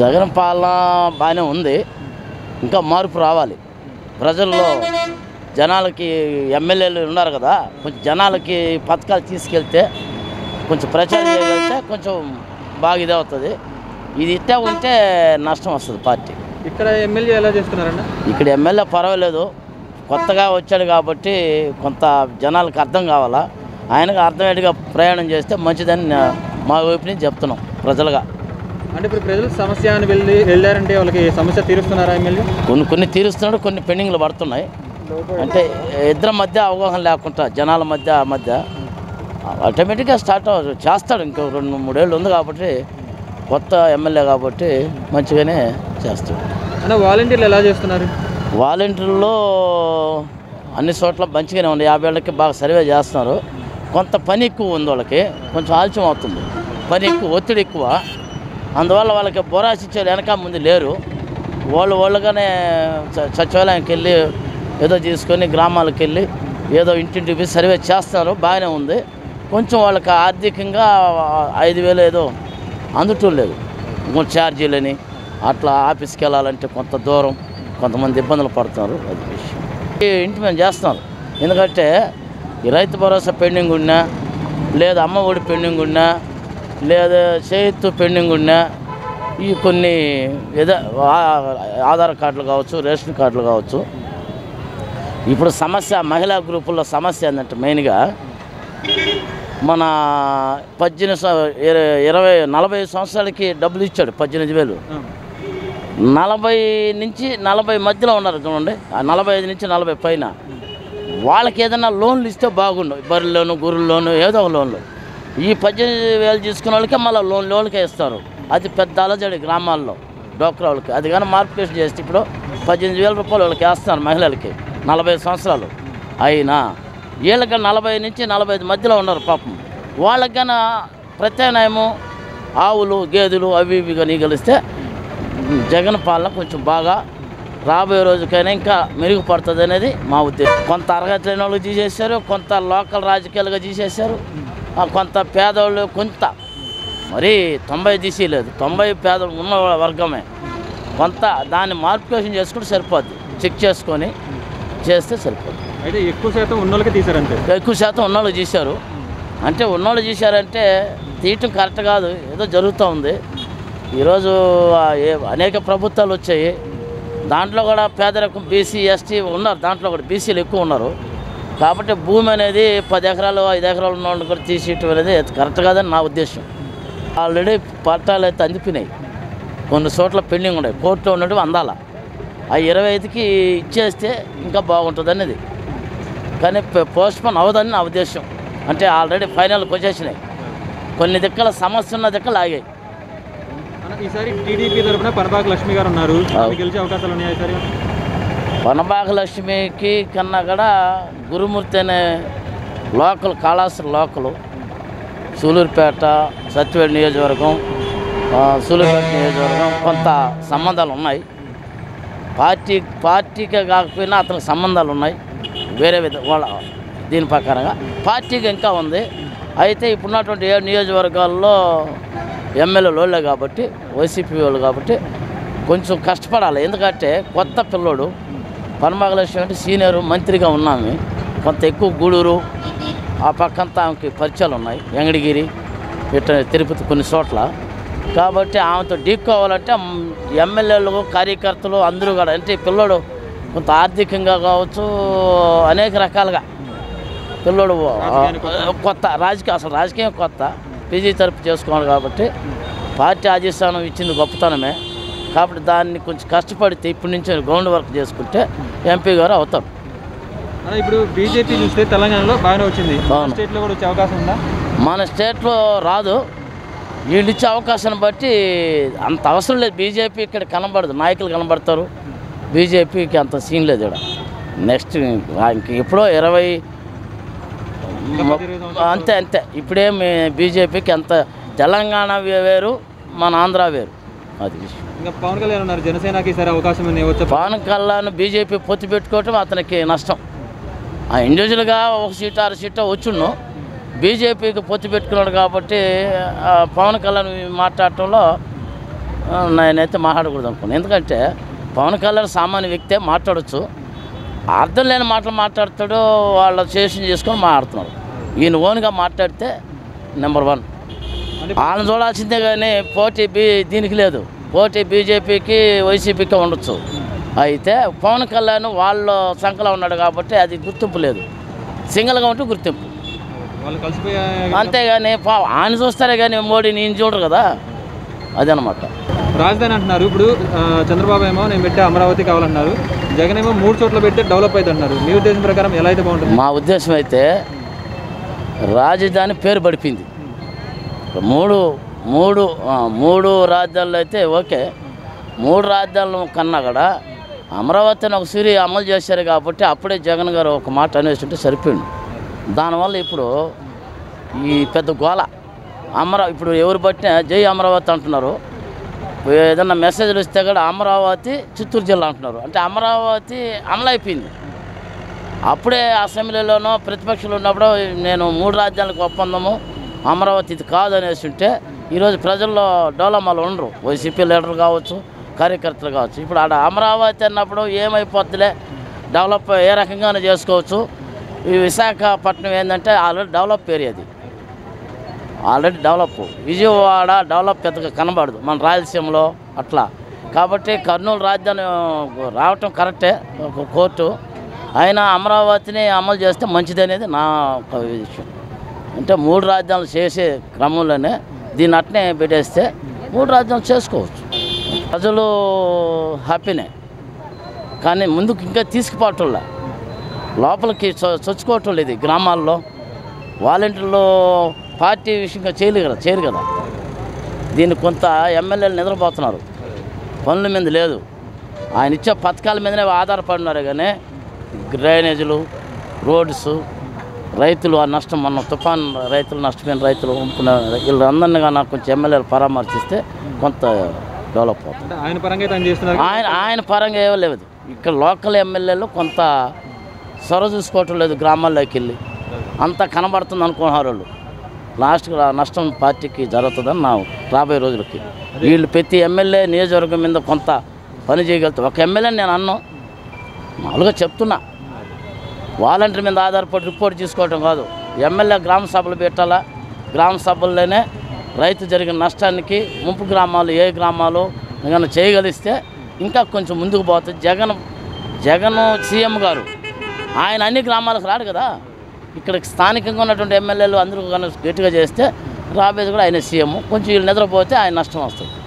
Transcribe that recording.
జగన్ పాలన బాగానే ఉంది. ఇంకా మార్పు రావాలి. ప్రజల్లో జనాలకి ఎమ్మెల్యేలు ఉన్నారు కదా కొంచెం జనాలకి పథకాలు తీసుకెళ్తే కొంచెం ప్రచారం చేయగలిగితే కొంచెం బాగా ఇది అవుతుంది. ఇది ఇట్టే ఉంటే నష్టం వస్తుంది పార్టీ. ఇక్కడ ఎమ్మెల్యే ఎలా చేస్తున్నారన్న ఇక్కడ ఎమ్మెల్యే పర్వాలేదు. కొత్తగా వచ్చాడు కాబట్టి కొంత జనాలకు అర్థం కావాలా. ఆయనకు అర్థమయ్యేట్టుగా ప్రయాణం చేస్తే మంచిదని మా వైపు నుంచి చెప్తున్నాం ప్రజలుగా. అంటే ఇప్పుడు ప్రజలు సమస్య అని వెళ్ళి వెళ్ళారంటే వాళ్ళకి సమస్య తీరుస్తున్నారా ఎమ్మెల్యే? కొన్ని కొన్ని తీరుస్తున్నాడు కొన్ని పెండింగ్లు పడుతున్నాయి. అంటే ఇద్దరి మధ్య అవగాహన లేకుండా జనాల మధ్య ఆ మధ్య ఆటోమేటిక్గా స్టార్ట్ అవ్వ చేస్తాడు. ఇంకో రెండు మూడేళ్ళు ఉంది కాబట్టి కొత్త ఎమ్మెల్యే కాబట్టి మంచిగానే చేస్తాడు. అన్న వాలంటీర్లు ఎలా చేస్తున్నారు? వాలంటీర్లో అన్ని చోట్ల మంచిగానే ఉంది. యాభై ఏళ్ళకి బాగా సర్వే చేస్తున్నారు. కొంత పని ఎక్కువ ఉంది వాళ్ళకి. కొంచెం ఆలస్యం అవుతుంది. పని ఎక్కువ ఒత్తిడి ఎక్కువ. అందువల్ల వాళ్ళకి బోరాసిచ్చే వెనక ముందు లేరు. వాళ్ళు వాళ్ళుగానే స- సచివాలయానికి వెళ్ళి ఏదో తీసుకొని గ్రామాలకు వెళ్ళి ఏదో ఇంటింటికి సర్వే చేస్తున్నారు. బాగానే ఉంది. కొంచెం వాళ్ళకి ఆర్థికంగా ఐదు వేలు ఏదో అందుటం లేదు ఇంకొంచెం ఛార్జీలని అట్లా ఆఫీస్కి వెళ్ళాలంటే కొంత దూరం కొంతమంది ఇబ్బందులు పడుతున్నారు. అది విషయం. ఈ ఇంటి మేము చేస్తున్నారు. ఎందుకంటే ఈ రైతు భరోసా పెండింగ్ ఉన్నా లేదా అమ్మ ఒడి పెండింగ్ ఉన్నా లేదా చేయుత్తు పెండింగ్ ఉన్నా ఈ కొన్ని ఏదో ఆధార్ కార్డులు కావచ్చు రేషన్ కార్డులు కావచ్చు. ఇప్పుడు సమస్య మహిళా గ్రూపుల్లో సమస్య ఏంటంటే మెయిన్గా మన పద్దెనిమిది ఇరవై నలభై సంవత్సరాలకి డబ్బులు ఇచ్చాడు పద్దెనిమిది వేలు. నలభై నుంచి నలభై మధ్యలో ఉన్నారు చూడండి. ఆ నలభై ఐదు నుంచి నలభై పైన. వాళ్ళకి ఏదైనా లోన్లు ఇస్తే బాగుండు. బర్రెల లోను గొర్రెల లోను ఏదో ఒక లోన్లు. ఈ పద్దెనిమిది వేలు తీసుకున్న వాళ్ళకే మళ్ళీ లోన్ లోన్కే ఇస్తారు. అది పెద్ద అలజడి గ్రామాల్లో డోక్రా వాళ్ళకి. అది కానీ మార్పులేషన్ చేస్తే ఇప్పుడు పద్దెనిమిది వేల రూపాయలు వాళ్ళకి వేస్తున్నారు మహిళలకి నలభై సంవత్సరాలు. అయినా వీళ్ళకి నలభై నుంచి నలభై ఐదు మధ్యలో ఉన్నారు పాపం. వాళ్ళకి కానీ ప్రత్యామ్నాయము ఆవులు గేదెలు అవి ఇవి కానీ కలిస్తే జగన్ పాలన కొంచెం బాగా రాబోయే రోజుకైనా ఇంకా మెరుగుపడుతుంది అనేది మా ఉద్దేశం. కొంత అర్హత లేని వాళ్ళు తీసేశారు కొంత లోకల్ రాజకీయాలుగా తీసేశారు. కొంత పేదవాళ్ళు కొంత. మరి తొంభై తీసేయలేదు తొంభై పేద ఉన్న వర్గమే. కొంత దాన్ని మార్పుకేషన్ చేసుకుంటే సరిపోద్ది. చెక్ చేసుకొని చేస్తే సరిపోద్ది. అయితే ఎక్కువ శాతం ఉన్నోళ్ళకి తీసారంతే ఎక్కువ శాతం ఉన్నోళ్ళు చేశారు అంటే ఉన్నోళ్ళు చేశారంటే తీయటం కరెక్ట్ కాదు. ఏదో జరుగుతూ ఉంది. ఈరోజు అనేక ప్రభుత్వాలు వచ్చాయి. దాంట్లో కూడా పేదరికం బీసీ ఎస్టీ ఉన్నారు. దాంట్లో కూడా బీసీలు ఎక్కువ ఉన్నారు. కాబట్టి భూమి అనేది పది ఎకరాలు ఐదు ఎకరాలు ఉన్న వాళ్ళు కూడా తీసేయటం అనేది కరెక్ట్ కాదని నా ఉద్దేశం. ఆల్రెడీ పట్టాలు అయితే అందిపోయినాయి. కొన్ని చోట్ల పెండింగ్ ఉన్నాయి. కోర్టులో ఉన్నట్టు అందాల. ఆ ఇరవై ఐదుకి ఇచ్చేస్తే ఇంకా బాగుంటుంది అనేది కానీ పోస్ట్పోన్ అవ్వదని నా ఉద్దేశం. అంటే ఆల్రెడీ ఫైనల్కి వచ్చేసినాయి కొన్ని దిక్కల సమస్య ఉన్న దిక్కలు ఆగాయి. ఈసారి టీడీపీ తరఫున పనబాక లక్ష్మి గారు ఉన్నారు. గెలిచే అవకాశాలు ఉన్నాయి వనభాగలక్ష్మికి కన్నా కూడా గురుమూర్తి అనే లోకల్ కాళాస్త్ర లోకలు. సూలూరుపేట సత్యవేడి నియోజకవర్గం సూలూరుపేట నియోజకవర్గం కొంత సంబంధాలు ఉన్నాయి. పార్టీ పార్టీకే కాకపోయినా అతనికి సంబంధాలు ఉన్నాయి. వేరే విధ వాళ్ళ దీని ప్రకారంగా. పార్టీకి ఇంకా ఉంది. అయితే ఇప్పుడున్నటువంటి ఏ నియోజకవర్గాల్లో ఎమ్మెల్యేలు వాళ్ళే కాబట్టి వైసీపీ వాళ్ళు కాబట్టి కొంచెం కష్టపడాలి. ఎందుకంటే కొత్త పిల్లోడు. పరమగలక్ష్మి అంటే సీనియర్ మంత్రిగా ఉన్నాము. కొంత ఎక్కువ గూడూరు ఆ పక్కంతా ఆమెకి పరిచయాలు ఉన్నాయి. యంగడిగిరి ఇట్లా తిరుపతి కొన్ని చోట్ల. కాబట్టి ఆమెతో ఢీక్కోవాలంటే ఎమ్మెల్యేలు కార్యకర్తలు అందరూ కూడా అంటే పిల్లడు పిల్లోడు కొంత ఆర్థికంగా కావచ్చు అనేక రకాలుగా. పిల్లోడు కొత్త రాజకీయ అసలు రాజకీయం కొత్త. పీజీ తరపు చేసుకోవాలి కాబట్టి పార్టీ అధిష్టానం ఇచ్చింది గొప్పతనమే. కాబట్టి దాన్ని కొంచెం కష్టపడితే ఇప్పటి నుంచి గ్రౌండ్ వర్క్ చేసుకుంటే ఎంపీ గారు అవుతారు. ఇప్పుడు బీజేపీ చూస్తే తెలంగాణలో బాగానే వచ్చింది. స్టేట్లో కూడా వచ్చే అవకాశం ఉందా? మన స్టేట్లో రాదు. వీళ్ళు ఇచ్చే అవకాశాన్ని బట్టి అంత అవసరం లేదు. బీజేపీ ఇక్కడ కనబడదు. నాయకులు కనబడతారు. బీజేపీకి అంత సీన్ లేదు ఇక్కడ. నెక్స్ట్ ఇంక ఎప్పుడో ఇరవై అంతే అంతే. ఇప్పుడేమి బీజేపీకి అంత తెలంగాణ వేరు మన ఆంధ్ర వేరు. అది ఇంకా పవన్ కళ్యాణ్ ఉన్నారు జనసేనకి ఈసారి అవకాశం పవన్ కళ్యాణ్ బీజేపీ పొత్తు పెట్టుకోవటం అతనికి నష్టం. ఆ ఇండివిజువల్గా ఒక సీట్ అర సీట్ వచ్చుండు. బీజేపీకి పొత్తు పెట్టుకున్నాడు కాబట్టి పవన్ కళ్యాణ్ మాట్లాడటంలో నేనైతే మాట్లాడకూడదు అనుకున్నాను ఎందుకంటే పవన్ కళ్యాణ్ సామాన్య వ్యక్తే మాట్లాడచ్చు. అర్థం లేని మాటలు మాట్లాడతాడు వాళ్ళ చేసిన చేసుకొని మాట్లాడుతున్నారు. ఈయన ఓన్గా మాట్లాడితే నెంబర్ వన్. వాళ్ళని చూడాల్సిందే కానీ పోటీ బీ దీనికి లేదు. పోటీ బీజేపీకి వైసీపీకి ఉండొచ్చు. అయితే పవన్ కళ్యాణ్ వాళ్ళ సంఖలో ఉన్నాడు కాబట్టి అది గుర్తింపు లేదు. సింగిల్గా ఉంటే గుర్తింపు. అంతేగాని పా- ఆయన చూస్తారే కానీ మోడీని ఈయన చూడరు కదా. అదనమాట. రాజధాని అంటున్నారు. ఇప్పుడు చంద్రబాబు ఏమో నేను పెట్టే అమరావతి కావాలన్నారు జగన్ ఏమో మూడు చోట్ల పెడితే డెవలప్ అవుతుంది అంటున్నారు మీ ఉద్దేశం ప్రకారం ఎలా అయితే బాగుంటుంది? మా ఉద్దేశం అయితే రాజధాని పేరు పడిపోయింది. మూడు మూడు మూడు రాజధానులు అయితే ఓకే. మూడు రాజధానులు కన్నా కూడా అమరావతిని ఒక సిరి అమలు చేశారు కాబట్టి అప్పుడే జగన్ గారు ఒక మాట అనేసి ఉంటే సరిపోయింది దానివల్ల ఇప్పుడు ఈ పెద్ద గోల. అమరా ఇప్పుడు ఎవరు పట్టినా జై అమరావతి అంటున్నారు. ఏదన్నా మెసేజ్లు ఇస్తే కూడా అమరావతి చిత్తూరు జిల్లా అంటున్నారు. అంటే అమరావతి అమలైపోయింది అప్పుడే అసెంబ్లీలోనో ప్రతిపక్షంలో ఉన్నప్పుడు నేను మూడు రాజ్యాలకు ఒప్పందము. అమరావతి ఇది కాదు అనేసి ఉంటే ఈరోజు ప్రజల్లో డోలమాలు ఉండరు. వైసీపీ లీడర్ కావచ్చు కార్యకర్తలు కావచ్చు. ఇప్పుడు ఆడ అమరావతి అన్నప్పుడు ఏమైపోతుందిలే డెవలప్ ఏ రకంగానే చేసుకోవచ్చు. ఈ విశాఖపట్నం ఏంటంటే ఆల్రెడీ డెవలప్ ఏరియాది ఆల్రెడీ డెవలప్. విజయవాడ డెవలప్ పెద్దగా కనబడదు మన రాయలసీమలో అట్లా. కాబట్టి కర్నూలు రాజధాని రావటం కరెక్టే ఒక కోర్టు. అయినా అమరావతిని అమలు చేస్తే మంచిది అనేది నా విషయం. అంటే మూడు రాజ్యాలు చేసే క్రమంలోనే దీన్ని అట్నే పెట్టేస్తే మూడు రాజ్యాలు చేసుకోవచ్చు. ప్రజలు హ్యాపీనే. కానీ ముందుకు ఇంకా తీసుకుపోవటంలే. లోపలికి చొ- చొచ్చుకోవటం లేదు. గ్రామాల్లో వాలంటీర్లు పార్టీ విషయంగా చేయలేదు కదా చేయరు కదా. దీన్ని కొంత ఎమ్మెల్యేలు నిద్రపోతున్నారు. పనుల మీద లేదు. ఆయన ఇచ్చే పథకాల మీదనే ఆధారపడినారు కానీ డ్రైనేజీలు రోడ్స్ రైతులు ఆ నష్టం మొన్న తుఫాన్ రైతులు నష్టపోయిన రైతులు వీళ్ళందరినీ కానీ కొంచెం ఎమ్మెల్యేలు పరామర్శిస్తే కొంత డెవలప్ అవుతుంది. ఆయన పరంగా ఆయన ఆయన పరంగా ఏమీ లేదు. ఇక్కడ లోకల్ ఎమ్మెల్యేలు కొంత సొర చూసుకోవటం లేదు గ్రామాల్లోకి వెళ్ళి. అంతా కనబడుతుంది అనుకున్నారు వాళ్ళు. లాస్ట్కి నష్టం పార్టీకి జరుగుతుందని నా రాబోయే రోజులకి. వీళ్ళు ప్రతి ఎమ్మెల్యే నియోజకవర్గం మీద కొంత పని చేయగలుగుతారు. ఒక ఎమ్మెల్యే నేను అన్నాను మామూలుగా చెప్తున్నా. వాలంటీర్ మీద ఆధారపడి రిపోర్ట్ తీసుకోవటం కాదు. ఎమ్మెల్యే గ్రామ సభలు పెట్టాలా? గ్రామ సభల్లోనే రైతు జరిగిన నష్టానికి ముంపు గ్రామాలు ఏ గ్రామాలు ఏమైనా చేయగలిస్తే ఇంకా కొంచెం ముందుకు పోతుంది జగన్ జగన్ సీఎం గారు ఆయన అన్ని గ్రామాలకు రాడు కదా. ఇక్కడ స్థానికంగా ఉన్నటువంటి ఎమ్మెల్యేలు అందరూ కనుక గట్టిగా చేస్తే రాబోయేది కూడా ఆయన సీఎం. కొంచెం వీళ్ళు నిద్రపోతే ఆయన నష్టం వస్తుంది.